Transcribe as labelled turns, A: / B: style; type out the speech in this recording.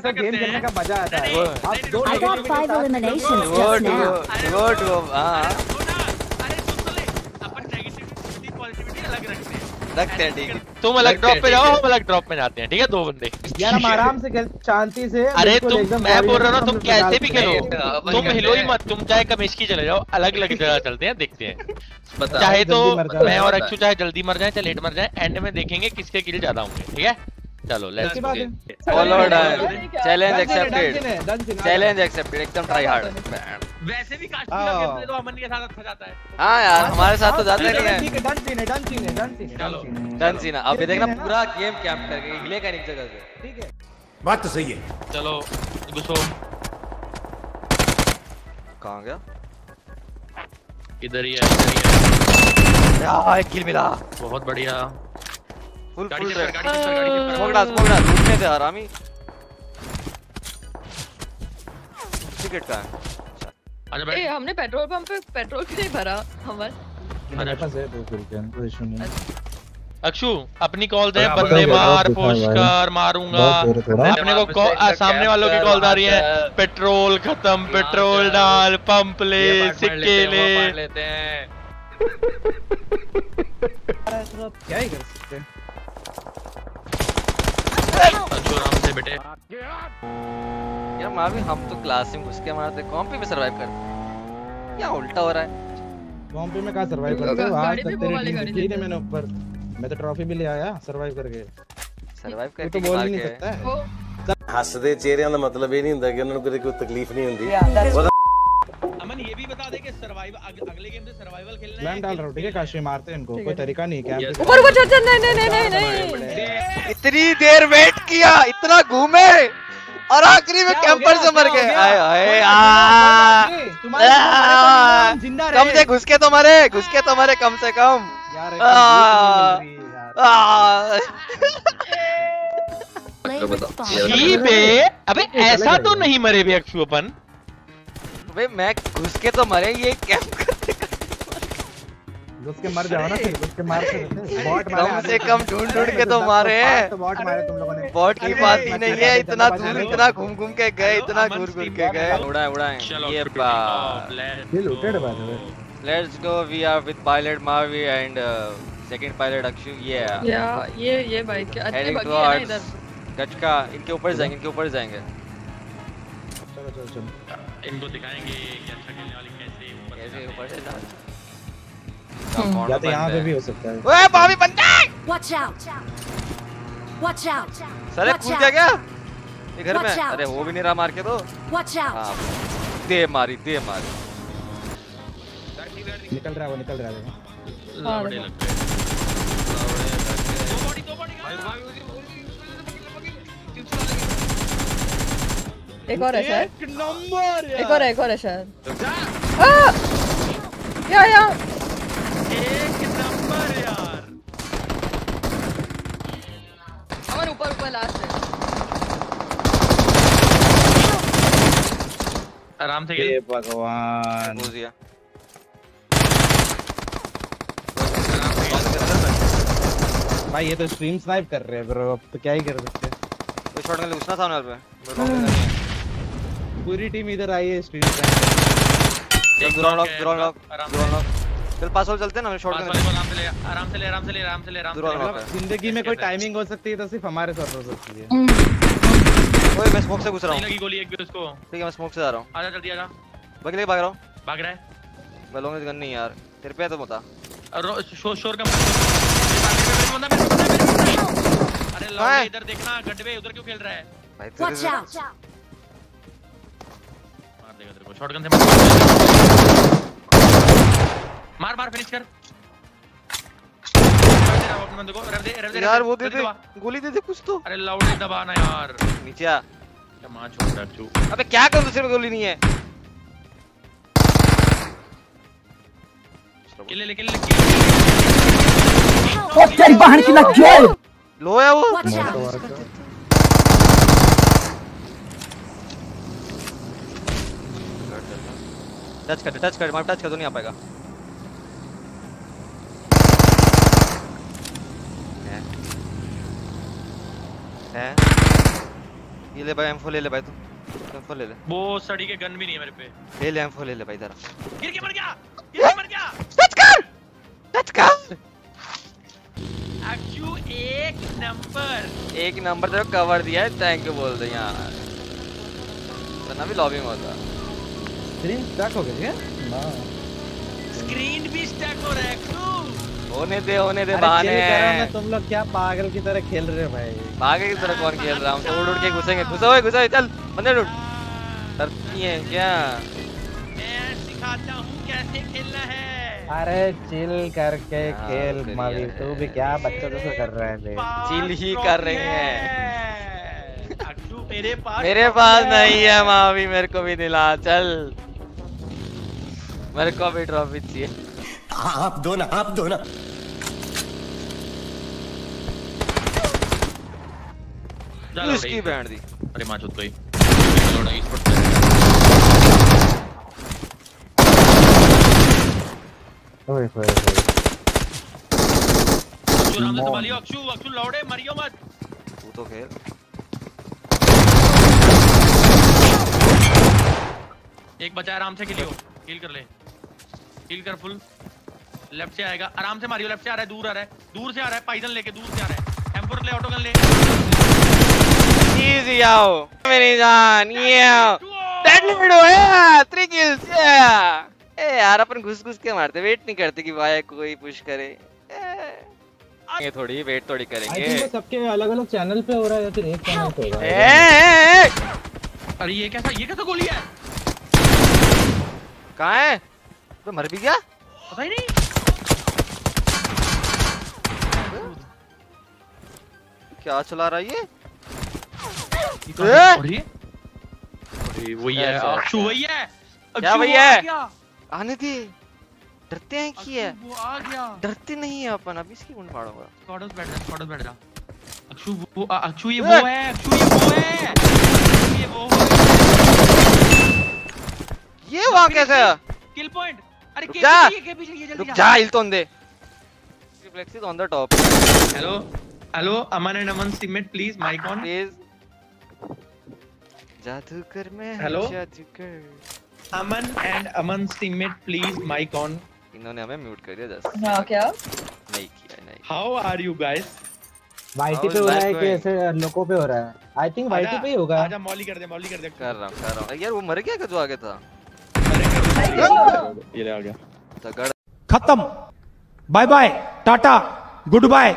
A: तो गेम खेलने का मज़ा आता है। आप दो
B: I got five eliminations just now.
C: वो वो वो हाँ।
D: अरे सुन तो ले। अपन नेगेटिविटी पॉजिटिविटी अलग रखते हैं।
C: ठीक है।
E: तुम अलग ड्रॉप पे जाओ हम अलग ड्रॉप पे जाते हैं ठीक है दो बंदे।
A: यार हम आराम से खेल शांति से
E: अरे तुम मैं बोल रहा हूँ तुम कैसे भी खेलो। तुम हिलो ही। मत तुम चाहे कमिश्की चले जाओ अलग अलग जगह चलते हैं देखते हैं। चाहे तो मैं और। अक्षु चाहे जल्दी मर जाए चाहे लेट मर जाए एंड में देखेंगे किसके किल ज़्यादा होंगे ठीक है? चलो लेट्स
A: अच्छी बात है
C: फॉलोड चैलेंज
A: है,
C: एक्सेप्टेड
A: है, है।
C: चैलेंज एक्सेप्टेड एकदम ट्राई हार्ड
D: वैसे भी कास्ट
A: हाँ।
D: तो अमन के साथ अच्छा जाता है।
C: हाँ यार हमारे साथ तो जाते नहीं
A: ठीक
C: है
A: है। डन सीन है डन सीन है डन सीन
D: चलो।
A: डन सीन है।
C: डन अब ये देखना पूरा गेम कैंप करके हिले का एक जगह से।
A: ठीक है।
F: बात तो सही है।
E: चलो घुसो।
C: कहाँ गया?
E: इधर ही है इधर ही है।
C: यार एक किल मिला।
E: बहुत बढ़िया।
C: फुल फुल
D: से
C: स्मोक डाल स्मोक डाल लूटने दे हरामी टिकट का है?
E: आजा
G: ए हमने पेट्रोल पंप पे पेट्रोल क्यों नहीं भरा हमर।
A: मेरे पास है तो फिर क्या? कोई इशू नहीं
E: अक्षु अपनी कॉल दे बंदे मार पुश कर मारूँगा। अपने को आ, सामने वालों की कॉल आ रही है। पेट्रोल खत्म पेट्रोल डाल पंप ले सिक्के ले।
C: लेते हैं।
A: क्या ही कर सकते हैं?
E: बेटे
C: यार मावी हम तो क्लास में घुस के मारते कॉम्पी में सरवाइव करते क्या उल्टा हो रहा है
A: वहाँ पे मैं कहाँ सरवाइव करता हूँ आज
G: गाड़ी
A: तक
G: भी वो
A: तेरी
G: वाली
A: टीम
G: गाड़ी
A: जीती
G: देते
A: नहीं मैंने ऊपर मैं तो ट्रॉफी भी ले आया सरवाइव करके
C: सरवाइव
A: तू
C: करके
A: तो बोल
C: मार
A: ही नहीं
C: के
A: सकता है
G: वो
F: ਹੱਸਦੇ ਚਿਹਰਿਆਂ ਦਾ ਮਤਲਬ ਇਹ ਨਹੀਂ ਹੁੰਦਾ ਕਿ ਉਹਨਾਂ ਨੂੰ ਕਦੇ ਕੋਈ ਤਕਲੀਫ ਨਹੀਂ ਹੁੰਦੀ
D: अमन ये भी बता दे कि सर्वाइव अगले गेम से सर्वाइवल खेलना है
A: फ्लैम डाल रहा हूँ ठीक है काशी मारते हैं इनको कोई तरीका नहीं क्या
G: ऊपर ऊपर चढ़ चढ़ नहीं नहीं नहीं नहीं नहीं
C: इतनी देर वेट किया इतना घूमे। और आखिरी में कैंपर से मर गए। आए हाय आ आ,
A: ज़िंदा
C: कम से घुस के तो मरे घुस के तो मरे कम से कम।
E: अबे ऐसा तो नहीं मरे बे अक्षु अपन।
C: भाई मैं घुस के तो मरे ये कैंप
A: घुस के मर जाओ ना फिर घुस के मार बॉट मारे
C: कम से कम ढूंढ ढूंढ के तो मारे। हैं
A: बॉट मारे तुम लोगों ने।
C: बॉट की बात ही नहीं है इतना दूर इतना घूम घूम के गए इतना घूर घूर के गए। उड़ाए उड़ाए। ये
A: ये लूटेड बात है।
C: Let's go we are with pilot Mavi and second pilot Akshu ये
G: या ये ये बाइक अच्छे है ना इधर।
C: गचका इनके ऊपर जाएँगे इनके ऊपर जाएँगे।
A: चलो चलो चलो।
E: इनको दिखाएँगे कि अच्छा खेलने वाली कैसे ऊपर
C: कैसे ऊपर से
A: या तो यहाँ पे भी हो सकता है।
C: ओए भाभी बंदा
B: Watch out! Watch out!
C: साले कूद गया क्या? ये घर में? अरे वो भी नहीं रहा मार के तो।
B: Watch out!
C: हाँ दे मारी दे मारी।
A: निकल रहा है वो निकल रहा है
E: लौड़े लग गए।
G: एक और है शायद।
A: एक नंबर
G: एक और है एक और है शायद। या या।
D: एक नंबर यार
G: अमन ऊपर ऊपर लास्ट है
E: आराम से खेल
A: भगवान।
C: घुस गया
A: भाई ये तो स्ट्रीम स्नाइप कर रहे हैं ब्रो अब तो क्या ही कर सकते हैं?
C: शॉट घुसना था उन्हें पे? है।
A: पूरी टीम इधर आई है
C: stream snipe
E: lock
C: lock lock चल पास हो चलते हैं ना शॉट
E: आराम से ले आराम से ले आराम से ले आराम से ले आराम से ले।
A: ज़िंदगी में कोई टाइमिंग हो सकती है तो सिर्फ़ हमारे साथ हो सकती है।
C: ओए मैं स्मोक से घुस रहा हूँ।
E: लगी गोली एक भी उसको।
C: ठीक है मैं स्मोक से जा रहा हूँ।
E: आजा जल्दी आजा।
C: बगल लेके भाग रहा हूँ।
E: भाग रहा है।
C: मैं लॉन्ग गन नहीं यार। तेरे पे तो बता।
E: शोर शोर का बंदा मेरे बंदा मेरे अरे
C: हाँ।
E: इधर देखना गड्ढे उधर क्यों खेल रहा है?
C: भाई तेरे
B: out!
E: मार देगा तेरे को। शॉटगन से मार मार मार फिनिश कर। मार अपने बंदे को रख दे रख दे
C: यार वो दे। दे गोली दे दे कुछ तो।
E: अरे लाउडे दबाना यार।
C: नीचे। आ
E: क्या माँ छोड़ रहा चू
C: अबे क्या करूँ दूसरे में गोली नहीं है?
E: किल ले किल ले किल
C: लो है वो! टच कर टच कर मार टच कर तो नहीं आ पाएगा। है। है ये ले भाई M4 ले ले भाई तू। M4 ले ले।
E: वो सड़ी के गन भी नहीं है मेरे पे।
C: ले ले M4 ले ले भाई इधर
E: गिर के मर गया गिर के मर गया।
C: टच कर टच कर
E: अक्षु एक नंबर?
C: एक नंबर तेरे कवर दिया है थैंक यू बोल दे यार। वरना भी लॉबी में होता
A: स्क्रीन स्टक हो गई क्या
E: स्क्रीन भी स्टक हो रहा है अक्षु
C: होने दे होने दे बहाने। हैं
A: तुम लोग क्या पागल की तरह खेल रहे हो भाई?
C: आगे की तरह कौन खेल रहा हूँ? तो उड़ उड़ के घुसेंगे। घुसो ओए घुसो चल बंदे उड़ डरती है क्या?
E: मैं सिखाता हूँ कैसे खेलना है।
A: अरे चिल करके खेल मावी तू भी क्या बच्चों जैसे कर रहे है बे
C: चिल ही कर रहे
E: हैं? मेरे पास
C: मेरे पास नहीं है मावी मेरे को भी दिला चल। मेरे को भी ट्रॉफी चाहिए।
F: आप दो ना आप दो ना।
E: लो
C: बैंड दी?
E: अरे माँ चुत गई लौड़ा इस पर
A: ओए ओए
E: अक्षु राम से संभालियो अक्षु अक्षु लौड़े मरियो मत।
C: तू तो खेल।
E: एक बचा आराम से किलियो हील कर ले। हील कर फुल लेफ़्ट से आएगा। आराम से मारियो लेफ़्ट से आ रहा है दूर आ रहा है। दूर से आ रहा है पाइजन लेके दूर से आ रहा है। टेम्पोर ले ऑटो गन ले।
C: इजी आओ। मेरी जान ये आओ। वीडियो है थ्री किल्स ए यार अपन घुस घुस के मारते वेट नहीं करते कि भाई कोई पुश करे। ये थोड़ी वेट थोड़ी करेंगे।
A: सबके अलग अलग चैनल पे हो रहा है या फिर एक चैनल पे हो रहा है?
E: अरे ये कैसा ये कैसा गोली है?
C: कहाँ है? तो मर भी गया?
E: पता ही नहीं।
C: क्या चला रहा है ये?
E: ये
C: ए?
E: वही है। अक्षु वही है।
C: क्या वही है? आने दे। डरते हैं कि है
E: वो आ गया।
C: डरते नहीं है अपन अभी इसकी मुंड फाड़ूँगा
E: स्क्वाडर्स बैठ जा स्क्वाडर्स बैठ जा। अक्षु वो अक्षु ये वो है अक्षु ये वो है। ये वो है।
C: ये वहाँ कैसे है?
E: Kill point. अरे के पीछे ये के पीछे ये जल्दी
C: रुक जा हिल तो दे। Reflex is on the
E: top hello hello Aman and Aman teammate please mic
C: on please जादूगर में है
E: Hello?
C: जादूगर।
E: Aman and Aman teammate please mic on
C: इन्होंने हमें म्यूट कर दिया जस्ट
H: हाँ क्या?
C: नहीं किया नहीं
E: how are you
A: guys
C: YT
A: पे हो रहा है कि ऐसे लोगों पे हो रहा है? आई थिंक वाईटी पे ही होगा।
E: आजा मॉली कर दे मॉली कर दे।
C: कर रहा हूँ कर रहा हूँ। यार वो मर गया क्या जो आगे था?
E: ये ले आ गया
C: तगड़
I: खत्म। Bye bye tata good bye.